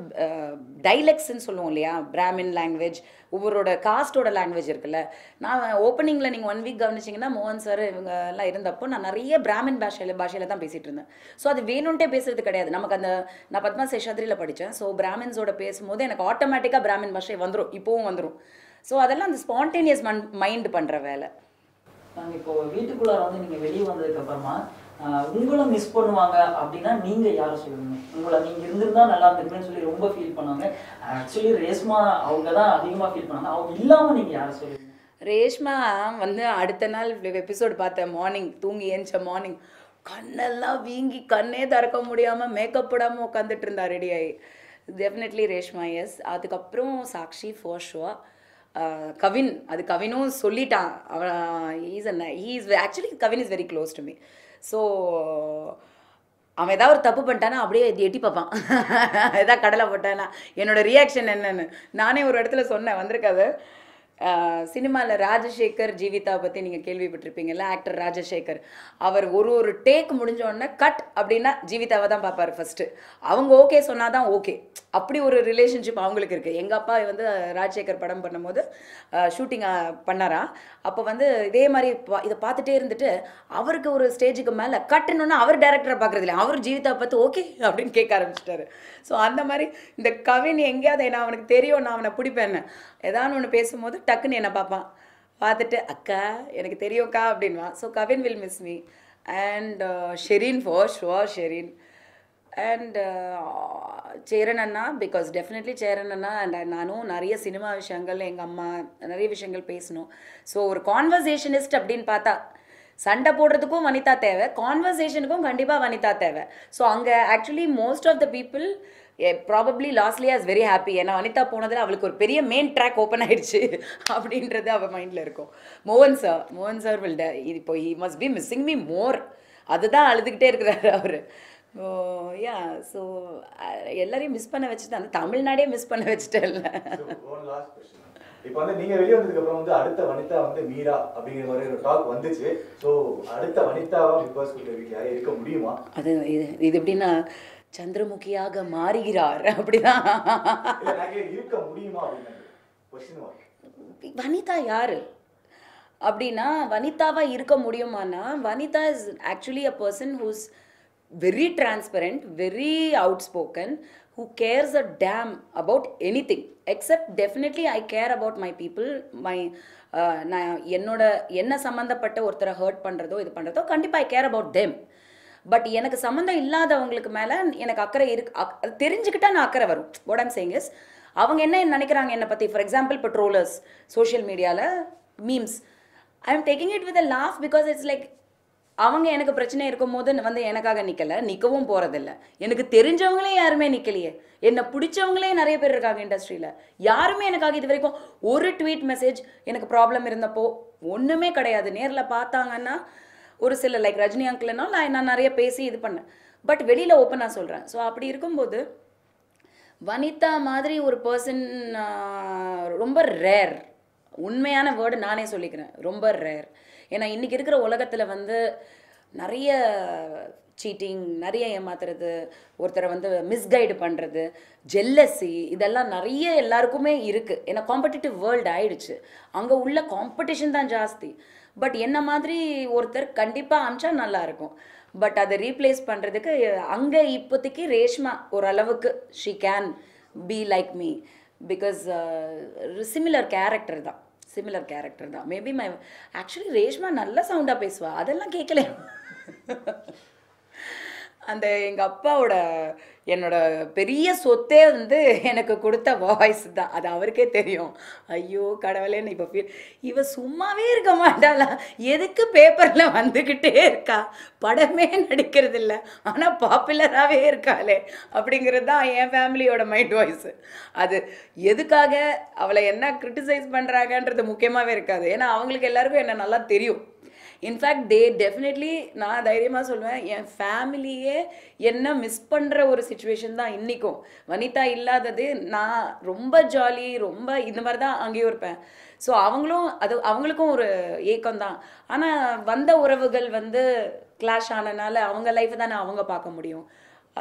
டைலெக்ட்ஸ்ன்னு சொல்லுவோம் இல்லையா? பிராமின் லாங்குவேஜ் ஒவ்வொருவோட காஸ்டோட லாங்குவேஜ் இருக்குல்ல. நான் ஓப்பனிங்கில் நீங்கள் ஒன் வீக் கவனிச்சிங்கன்னா மோகன் சார் இவங்க எல்லாம் இருந்தப்போ நான் நிறைய பிராமின் பாஷையில் பாஷையில் தான் பேசிகிட்டு இருந்தேன். ஸோ அது வேணும்ட்டே பேசுறது கிடையாது. நமக்கு அந்த நான் பத்மா சேஷாத்ரியில் படித்தேன் ஸோ பிராமின்ஸோட பேசும்போது எனக்கு ஆட்டோமேட்டிக்காக பிராமின் பாஷை வந்துடும் இப்போவும் வந்துடும் ஸோ அதெல்லாம் அந்த ஸ்பான்டேனியஸ் மன் மைண்ட் பண்ணுற வேலை. நாங்க இப்போ வீட்டுக்குள்ளார வந்து நீங்க வெளியே வந்ததுக்கு அப்புறமா ஆஹ், உங்களை மிஸ் பண்ணுவாங்க அப்படின்னா நீங்க யாரை சொல்லுவீங்க உங்களை நீங்க இருந்திருந்தா நல்லா இருந்திருப்பேன்னு சொல்லி ரொம்ப ஃபீல் பண்ணாங்க ஆக்சுவலி ரேஸ்மா அவங்க தான் அதிகமா ஃபீல் பண்ணாங்க அவங்க இல்லாம நீங்க யாரை சொல்லுவீங்க ரேஷ்மா வந்து அடுத்த நாள் எபிசோடு பார்த்தேன் மார்னிங் தூங்கி ஏஞ்ச மார்னிங் கண்ணெல்லாம் வீங்கி கண்ணே திறக்க முடியாமல் மேக்கப் போடாமல் உட்காந்துட்டு இருந்தா ரெடி ஆகி டெஃபினெட்லி ரேஷ்மா எஸ் அதுக்கப்புறம் Sakshi for sure Uh, Kavin அது கவினும் சொல்லிட்டான். Is is actually Kavin is very close to me so அவன் ஏதாவது ஒரு தப்பு பண்ணிட்டானா அப்படியே எட்டி பார்ப்பான். ஏதாவது கடலை போட்டானா. என்னோட ரியாக்ஷன் என்னன்னு. நானே ஒரு இடத்துல சொன்னேன் வந்திருக்காது. சினிமாவில் ராஜசேகர் ஜீவிதா பற்றி நீங்கள் கேள்விப்பட்டிருப்பீங்கல்ல ஆக்டர் ராஜசேகர். அவர் ஒரு ஒரு டேக் முடிஞ்சோடனே கட் அப்படின்னா ஜீவிதாவை தான் பார்ப்பாரு ஃபஸ்ட்டு அவங்க ஓகே சொன்னால் தான் ஓகே அப்படி ஒரு ரிலேஷன்ஷிப் அவங்களுக்கு இருக்குது எங்கள் அப்பா வந்து ராஜசேகர் படம் பண்ணும்போது ஷூட்டிங் பண்ணாரா? அப்போ வந்து இதே மாதிரி பா- இதை பார்த்துட்டே இருந்துட்டு அவருக்கு ஒரு ஸ்டேஜுக்கு மேலே கட்டுன்னு அவர் டேரக்டரை பார்க்குறது இல்லை. அவர் ஜீவிதா பார்த்து ஓகே அப்படின்னு கேட்க ஆரம்பிச்சிட்டாரு. ஸோ அந்த மாதிரி இந்த கவின் எங்கேயாவது நான் அவனுக்கு தெரியும் நான் அவனை பிடிப்பேன்னு. ஏதான்னு ஒன்று பேசும்போது டக்குன்னு என்னை பார்ப்பான். பார்த்துட்டு அக்கா எனக்கு தெரியும்க்கா அப்படின்வான் so Kavin will miss me and Sherin for sure Sherin and Cheran Anna because definitely Cheran அண்ணா அண்ட் நானும் நிறைய சினிமா விஷயங்கள் எங்கள் அம்மா நிறைய விஷயங்கள் பேசணும். ஸோ ஒரு கான்வர்சேஷனிஸ்ட் அப்படின்னு பார்த்தா சண்டை போடுறதுக்கும் வனிதா தேவை கான்வர்சேஷனுக்கும் கண்டிப்பாக வனிதா தேவை. ஸோ அங்கே actually most of the people probably Losliya is very happy ஏன்னா வனிதா போனதில் அவளுக்கு ஒரு பெரிய மெயின் ட்ராக் ஓப்பன் ஆயிடுச்சு அப்படின்றது அவள் மைண்டில் இருக்கும். மோகன் சார் மோகன் சார் வில் இப்போ he must be missing me more அதுதான் அழுதுகிட்டே இருக்கிறாரு அவர். ஓ யா ஸோ எல்லாரையும் மிஸ் பண்ண வச்சுட்டு அந்த தமிழ்நாடே மிஸ் பண்ண வச்சுட்டேன்ல. கொஸ்டின் இப்போ வந்து நீங்க வெளியே வந்ததுக்கு அப்புறம் வந்து அடுத்த வனிதா வந்து மீரா அப்படிங்கிற மாதிரி ஒரு டாக் வந்துச்சு. ஸோ அடுத்த வனிதாவா பிக் பாஸ் வீட்டில் யாரும் இருக்க முடியுமா? அது இது இது எப்படின்னா சந்திரமுகியாக மாறுகிறார். அப்படிதான். வனிதா யாரு? அப்படின்னா வனிதாவா இருக்க முடியுமானா Vanitha is actually a person who's very transparent very outspoken who cares a damn about anything except definitely I care about my people my நான் என்னோட என்ன சம்மந்தப்பட்ட ஒருத்தரை ஹர்ட் பண்ணுறதோ இது பண்ணுறதோ கண்டிப்பாக I care about them but எனக்கு சம்மந்தம் இல்லாதவங்களுக்கு மேலே எனக்கு அக்கறை இருக்கு அக்- அது தெரிஞ்சுக்கிட்டா நான் அக்கறை வரும். வாட் ஐம் சேயிங் இஸ் அவங்க என்ன நினைக்கிறாங்க என்னை பற்றி ஃபார் எக்ஸாம்பிள் இப்போ ட்ரோலர்ஸ் சோஷியல் மீடியாவில் memes I am taking it with a laugh because it's like அவங்க எனக்கு பிரச்சனை இருக்கும் போது வந்து எனக்காக நிற்கலை நிற்கவும் போகிறதில்ல எனக்கு தெரிஞ்சவங்களே யாருமே நிற்கலையே என்னை பிடிச்சவங்களே நிறைய பேர் இருக்காங்க இண்டஸ்ட்ரியில் யாருமே எனக்காக இது வரைக்கும் ஒரு ட்வீட் மெசேஜ் எனக்கு ப்ராப்ளம் இருந்தப்போ ஒன்றுமே கிடையாது. நேரில் பார்த்தாங்கன்னா ஒரு சில லைக் ரஜினி அங்கிள்னா நான் நான் நிறைய பேசி இது பண்ணேன். பட் வெளியில் ஓப்பனாக சொல்கிறேன் ஸோ அப்படி இருக்கும்போது வனிதா மாதிரி ஒரு பர்சன் ரொம்ப ரேர் உண்மையான வேர்டு நானே சொல்லிக்கிறேன். ரொம்ப ரேர் ஏன்னா இன்றைக்கி இருக்கிற உலகத்தில் வந்து நிறைய சீட்டிங் நிறைய ஏமாத்துறது ஒருத்தரை வந்து மிஸ்கைடு பண்ணுறது ஜெல்லசி இதெல்லாம் நிறைய எல்லாருக்குமே இருக்குது ஏன்னா காம்படிட்டிவ் வேர்ல்டு ஆயிடுச்சு. அங்கே உள்ள காம்படிஷன் தான் ஜாஸ்தி. பட் என்ன மாதிரி ஒருத்தர் கண்டிப்பாக அமிச்சா நல்லாயிருக்கும். பட் அதை ரீப்ளேஸ் பண்ணுறதுக்கு அங்கே இப்போதைக்கு ரேஷ்மா ஓரளவுக்கு she can be like me because similar character தான். சிமிலர் கேரக்டர் தான். மேபி மை ஆக்சுவலி ரேஷ்மா நல்ல சவுண்டாக பேசுவா. அதெல்லாம் கேட்கல அந்த எங்கள் அப்பாவோட என்னோட பெரிய சொத்தே வந்து எனக்கு கொடுத்த வாய்ஸ் தான். அது அவருக்கே தெரியும். ஐயோ கடவுளேன்னு இப்போ ஃபீல் இவ சும்மாவே இருக்க மாட்டாளா? எதுக்கு பேப்பரில் வந்துக்கிட்டே இருக்கா? படமே நடிக்கிறது இல்லை. ஆனால் பாப்புலராகவே இருக்காளே. அப்படிங்கிறது தான் என் ஃபேமிலியோட மைண்ட் வாய்ஸு அது எதுக்காக அவளை என்ன கிரிட்டிசைஸ் பண்ணுறாங்கன்றது முக்கியமாகவே இருக்காது. ஏன்னா அவங்களுக்கு எல்லாருக்கும் என்ன நல்லா தெரியும். இன்ஃபேக்ட் தே டெஃபினெட்லி நான் தைரியமாக சொல்லுவேன் என் ஃபேமிலியே என்ன மிஸ் பண்ணுற ஒரு சுச்சுவேஷன் தான் இன்றைக்கும் வனிதா இல்லாதது நான் ரொம்ப ஜாலி ரொம்ப இந்த மாதிரி தான் அங்கேயும் இருப்பேன். ஸோ அவங்களும் அது அவங்களுக்கும் ஒரு ஏக்கம் தான். ஆனால் வந்த உறவுகள் வந்து கிளாஷ் ஆனனால அவங்க லைஃப்பை தானே அவங்க பார்க்க முடியும்.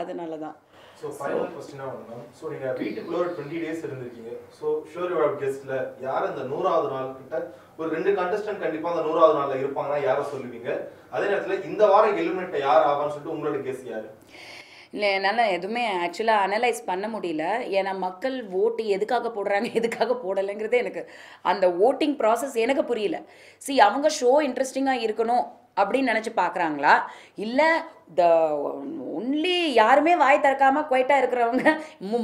அதனால தான் ஸோ ஃபைனல் கொஸ்டினாக ஒன்று ஸோ நீங்கள் வீட்டுக்குள்ள ஒரு டுவெண்ட்டி டேஸ் இருந்திருக்கீங்க. ஸோ ஷோர் யுவர் கெஸ்ட்ல யார் அந்த நூறாவது நாள் கிட்ட ஒரு ரெண்டு கண்டஸ்டன்ட் கண்டிப்பாக அந்த நூறாவது நாளில் இருப்பாங்கன்னா யாரை சொல்லுவீங்க? அதே நேரத்தில் இந்த வாரம் எலிமினேட் யார் ஆவான்னு சொல்லிட்டு உங்களோட கெஸ் யார்? இல்லை என்னால் எதுவுமே ஆக்சுவலாக அனலைஸ் பண்ண முடியல. ஏன்னா மக்கள் ஓட்டு எதுக்காக போடுறாங்க எதுக்காக போடலைங்கிறது எனக்கு அந்த ஓட்டிங் ப்ராசஸ் எனக்கு புரியல. See அவங்க ஷோ இன்ட்ரெஸ்டிங்காக இருக்கணும். அப்படின்னு நினச்சி பார்க்குறாங்களா இல்லை த ஒன்லி யாருமே வாய் திறக்காமல் குவைட்டாக இருக்கிறவங்க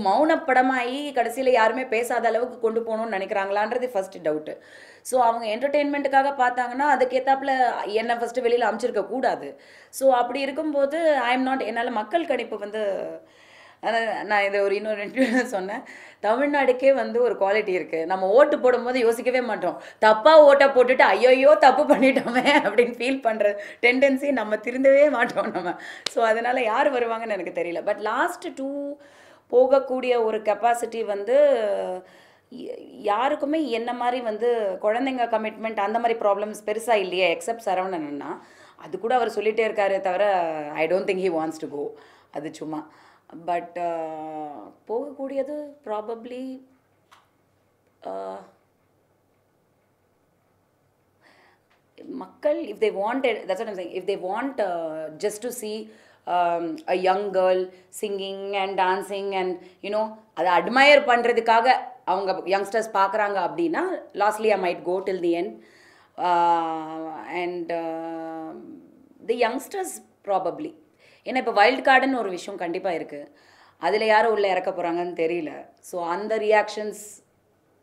மௌனப்படமாகி கடைசியில் யாருமே பேசாத அளவுக்கு கொண்டு போகணும்னு நினைக்கிறாங்களான்றது ஃபஸ்ட்டு டவுட்டு ஸோ அவங்க என்டர்டெயின்மெண்ட்டுக்காக பார்த்தாங்கன்னா அதுக்கேற்றாப்புல என்னை ஃபஸ்ட்டு வெளியில் அமைச்சிருக்க கூடாது ஸோ அப்படி இருக்கும்போது ஐ எம் நாட் என்னால் மக்கள் கணிப்பு வந்து ஆனால் நான் இதை ஒரு இன்னொரு ரெண்டு சொன்னேன். தமிழ்நாடுக்கே வந்து ஒரு குவாலிட்டி இருக்குது நம்ம ஓட்டு போடும்போது யோசிக்கவே மாட்டோம். தப்பாக ஓட்டை போட்டுட்டு ஐயோயோ தப்பு பண்ணிட்டோமே அப்படின்னு ஃபீல் பண்ணுற டெண்டன்சி நம்ம திருந்தவே மாட்டோம் நம்ம. ஸோ அதனால் யார் வருவாங்கன்னு எனக்கு தெரியல. பட் லாஸ்ட் டூ போகக்கூடிய ஒரு கெப்பாசிட்டி வந்து யாருக்குமே என்ன மாதிரி வந்து குழந்தைங்க கமிட்மெண்ட் அந்த மாதிரி ப்ராப்ளம்ஸ் பெருசாக இல்லையே எக்ஸப்ட் சரவணன்னா அது கூட அவர் சொல்லிகிட்டே இருக்காரே தவிர I don't think he wants to go அது சும்மா. பட் போகக்கூடியது ப்ராபப்ளி மக்கள் if they wanted that's if they want just to see a young girl singing and dancing and you know அதை அட்மயர் பண்ணுறதுக்காக அவங்க யங்ஸ்டர்ஸ் பார்க்குறாங்க அப்படின்னா lastly I might go till the end and the youngsters probably ஏன்னா இப்போ wild கார்டுன்னு ஒரு விஷயம் கண்டிப்பாக இருக்குது அதில் யாரும் உள்ளே இறக்க போகிறாங்கன்னு தெரியல. ஸோ அந்த ரியாக்ஷன்ஸ்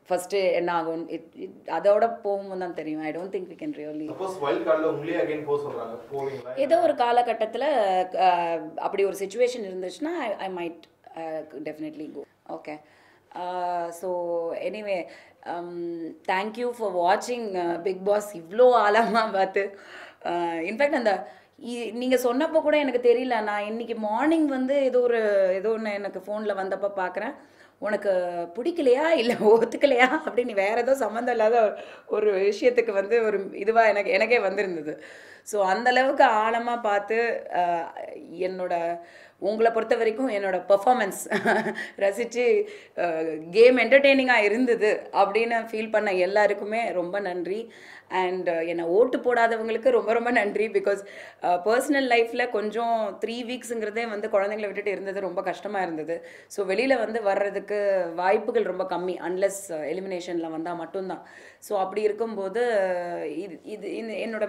ஃபஸ்ட்டு என்ன ஆகும்? இட் இட் அதோட போகும்போது தான் தெரியும். I don't think we can really ஏதோ ஒரு காலகட்டத்தில் அப்படி ஒரு சுச்சுவேஷன் இருந்துச்சுன்னா I might definitely go okay so anyway thank you for வாட்சிங் பிக் பாஸ் இவ்வளோ ஆழமாக பார்த்து. இன்ஃபேக்ட் அந்த நீங்கள் சொன்னப்போ கூட எனக்கு தெரியல. நான் இன்னைக்கு மார்னிங் வந்து ஏதோ ஒரு ஏதோ ஒன்று எனக்கு ஃபோனில் வந்தப்போ பார்க்குறேன் உனக்கு பிடிக்கலையா? இல்லை ஒத்துக்கலையா? அப்படின்னு வேற ஏதோ சம்மந்தம் இல்லாத ஒரு- ஒரு விஷயத்துக்கு வந்து ஒரு இதுவாக எனக்கு எனக்கே வந்திருந்தது. ஸோ அந்த அளவுக்கு ஆழமாக பார்த்து என்னோட உங்களை பொறுத்த வரைக்கும் என்னோடய பர்ஃபாமன்ஸ் ரசித்து கேம் என்டர்டெய்னிங்காக இருந்தது அப்படின்னு ஃபீல் பண்ண எல்லாருக்குமே ரொம்ப நன்றி. அண்ட் uh, என்னை ஓட்டு போடாதவங்களுக்கு ரொம்ப ரொம்ப நன்றி. பிகாஸ் பர்சனல் லைஃப்பில் கொஞ்சம் த்ரீ வீக்ஸுங்கிறதே வந்து குழந்தைங்கள விட்டுட்டு இருந்தது ரொம்ப கஷ்டமாக இருந்தது. ஸோ வெளியில் வந்து வர்றதுக்கு வாய்ப்புகள் ரொம்ப கம்மி. அன்லெஸ் எலிமினேஷனில் வந்தால் மட்டும்தான். ஸோ அப்படி இருக்கும்போது இது இது என்னோட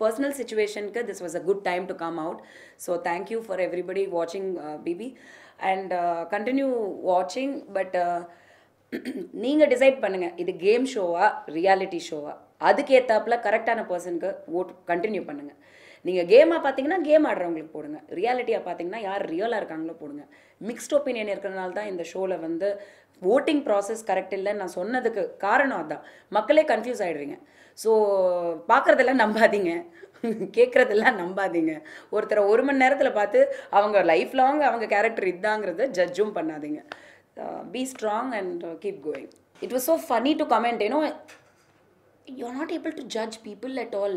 பர்சனல் சுச்சுவேஷனுக்கு this was a good time to come out so thank you for everybody வாட்சிங் பிபி அண்ட் கண்டினியூ வாட்சிங் பட் நீங்கள் டிசைட் பண்ணுங்கள் இது கேம் ஷோவா ரியாலிட்டி ஷோவா அதுக்கேற்றாப்புல கரெக்டான பர்சனுக்கு ஓட் கண்டினியூ பண்ணுங்கள் நீங்கள் கேமாக பார்த்தீங்கன்னா கேம் ஆடுறவங்களுக்கு போடுங்க. ரியாலிட்டியாக பார்த்தீங்கன்னா யார் ரியலாக இருக்காங்களோ போடுங்க. மிக்ஸ்ட் ஒப்பீனியன் இருக்கிறனால தான் இந்த ஷோவில் வந்து ஓட்டிங் ப்ராசஸ் கரெக்ட் இல்லைன்னு நான் சொன்னதுக்கு காரணம் அதுதான் மக்களே கன்ஃபியூஸ் ஆகிடுறீங்க ஸோ பார்க்குறதெல்லாம் நம்பாதீங்க. கேட்குறதெல்லாம் நம்பாதீங்க. ஒருத்தரை ஒரு மணி நேரத்தில் பார்த்து அவங்க லைஃப் லாங் அவங்க கேரக்டர் இதாங்கிறத ஜட்ஜும் பண்ணாதீங்க. Be strong and keep going it was so funny to comment ஏன்னோ you are not able to judge people at all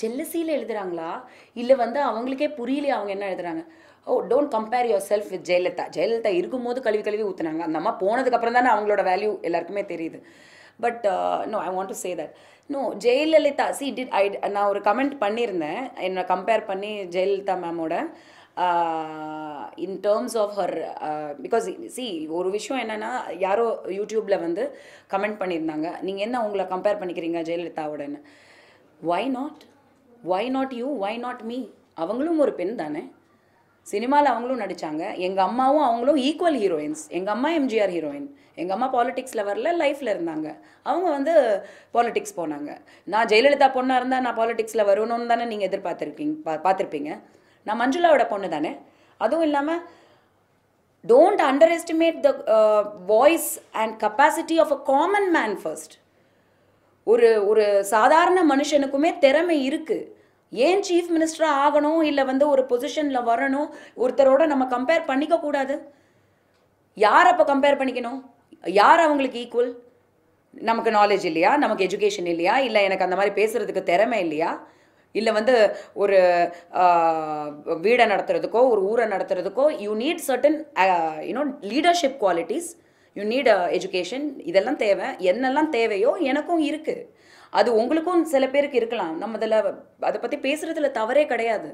ஜெல்லசியில் எழுதுறாங்களா? இல்லை வந்து அவங்களுக்கே புரியலையே அவங்க என்ன எழுதுறாங்க? ஓ don't compare yourself with Jayalalithaa. Jayalalithaa இருக்கும்போது கழுவி கழுவி ஊற்றுனாங்க அந்த அம்மா போனதுக்கப்புறம் தானே அவங்களோட வேல்யூ எல்லாருக்குமே தெரியுது. But no I want to say that no Jayalalithaa she did I நான் ஒரு கமெண்ட் பண்ணியிருந்தேன். என்னை கம்பேர் பண்ணி Jayalalithaa மேமோட in terms of her because she ஒரு விஷயம் என்னென்னா யாரோ யூடியூப்பில் வந்து கமெண்ட் பண்ணியிருந்தாங்க. நீங்கள் என்ன உங்களை கம்பேர் பண்ணிக்கிறீங்க ஜெயலலிதாவோடன்னு? Why not why not you why not me அவங்களும் ஒரு பெண் தானே. சினிமாவில் அவங்களும் நடித்தாங்க எங்கள் அம்மாவும் அவங்களும் ஈக்குவல் ஹீரோயின்ஸ் எங்கள் அம்மா எம்ஜிஆர் ஹீரோயின் எங்கள் அம்மா பாலிடிக்ஸில் வரல லைஃப்பில் இருந்தாங்க. அவங்க வந்து பாலிடிக்ஸ் போனாங்க. நான் ஜெயலலிதா பொண்ணாக இருந்தால் நான் பாலிடிக்ஸில் வரணும்னு தானே நீங்கள் எதிர்பார்த்துருக்கீங்க பா பார்த்துருப்பீங்க. நான் மஞ்சுளாவோட பொண்ணு தானே? அதுவும் இல்லாமல் don't underestimate the voice and capacity of a common man first ஒரு ஒரு சாதாரண மனுஷனுக்குமே திறமை இருக்குது ஏன் சீஃப் மினிஸ்டராக ஆகணும்? இல்லை வந்து ஒரு பொசிஷனில் வரணும்? ஒருத்தரோட நம்ம கம்பேர் பண்ணிக்க கூடாது. யார் அப்போ கம்பேர் பண்ணிக்கணும்? யார் அவங்களுக்கு ஈக்குவல் நமக்கு நாலேஜ் இல்லையா? நமக்கு எஜுகேஷன் இல்லையா? இல்லை எனக்கு அந்த மாதிரி பேசுகிறதுக்கு திறமை இல்லையா? இல்லை வந்து ஒரு வீடை நடத்துறதுக்கோ ஒரு ஊரை நடத்துறதுக்கோ you need certain you know leadership qualities you need education இதெல்லாம் தேவை. என்னெல்லாம் தேவையோ எனக்கும் இருக்குது அது உங்களுக்கும் சில பேருக்கு இருக்கலாம். நம்ம அதில் அதை பற்றி பேசுகிறதுல தவறே கிடையாது.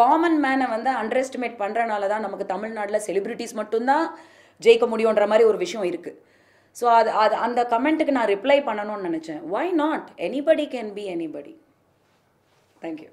காமன் மேனை வந்து அண்டர் எஸ்டிமேட் பண்ணுறனால தான் நமக்கு தமிழ்நாட்டில் செலிப்ரிட்டிஸ் மட்டும்தான் ஜெயிக்க முடியுன்ற மாதிரி ஒரு விஷயம் இருக்குது ஸோ அது அது அந்த கமெண்ட்டுக்கு நான் ரிப்ளை பண்ணணும்னு நினச்சேன். Why not anybody can be anybody thank you